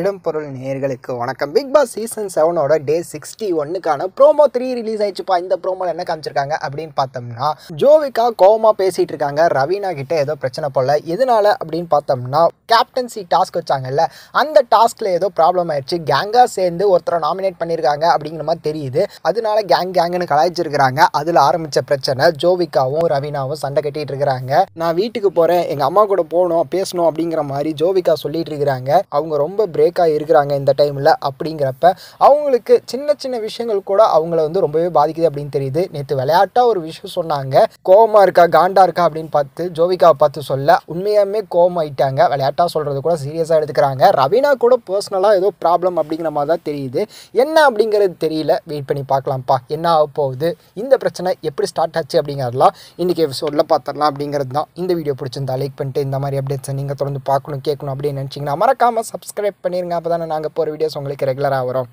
இடம்பொருள் நேயர்களுக்கு வணக்கம். பிக் பாஸ் சீசன் செவனோட டே சிக்ஸ்டி ஒன்னுக்கான ப்ரோமோ த்ரீ ரிலீஸ் ஆயிடுச்சுப்பா. இந்த ப்ரோமோல என்ன காமிச்சிருக்காங்க அப்படின்னு பார்த்தோம்னா ஜோவிகா கோவமாக பேசிட்டு இருக்காங்க. ரவீனா கிட்ட ஏதோ பிரச்சனை போல. எதனால அப்படின்னு பார்த்தோம்னா கேப்டன்சி டாஸ்க் வச்சாங்கல்ல அந்த டாஸ்க்ல ஏதோ ப்ராப்ளம் ஆயிடுச்சு. கேங்கா சேர்ந்து ஒருத்தரை நாமினேட் பண்ணியிருக்காங்க அப்படிங்கிற மாதிரி தெரியுது. அதனால கேங் கேங்குன்னு கலாய்ச்சிருக்கிறாங்க. அதில் ஆரம்பிச்ச பிரச்சனை ஜோவிகாவும் ரவீனாவும் சண்டை கட்டிட்டு இருக்கிறாங்க. நான் வீட்டுக்கு போறேன். எங்க அம்மா கூட போகணும் பேசணும் அப்படிங்கிற மாதிரி ஜோவிகா சொல்லிட்டு இருக்கிறாங்க. அவங்க ரொம்ப பிரேக்காக இருக்கிறாங்க இந்த டைமில் அப்படிங்கிறப்ப அவங்களுக்கு சின்ன சின்ன விஷயங்கள் கூட அவங்கள வந்து ரொம்பவே பாதிக்குது அப்படின்னு தெரியுது. நேற்று விளையாட்டாக ஒரு விஷயம் சொன்னாங்க. கோவமா இருக்கா காண்டா இருக்கா அப்படின்னு பார்த்து ஜோவிகாவை பார்த்து சொல்ல உண்மையாமே கோவம் ஆயிட்டாங்க விளையாட்டாக சொல்கிறது கூட சீரியஸாக எடுத்துக்கிறாங்க. ரவீனா கூட பர்சனலாக ஏதோ ப்ராப்ளம் அப்படிங்கிற மாதிரி தான் தெரியுது. என்ன அப்படிங்கிறது தெரியல. வெயிட் பண்ணி பார்க்கலாம்ப்பா. என்ன ஆக போகுது? இந்த பிரச்சனை எப்படி ஸ்டார்ட் ஆச்சு அப்படிங்கிறதுலாம் இன்றைக்கி எபிசோடில் பார்த்துடலாம் அப்படிங்கிறது தான். இந்த வீடியோ பிடிச்சிருந்தா லைக் பண்ணிட்டு இந்த மாதிரி அப்டேட்ஸை நீங்கள் தொடர்ந்து பார்க்கணும் கேட்கணும் அப்படின்னு நினச்சிங்கன்னா மறக்காமல் சப்ஸ்கிரைப் பண்ணிடுங்க அப்போ தானே நாங்கள் போகிற வீடியோஸ் உங்களுக்கு ரெகுலராக வரும்.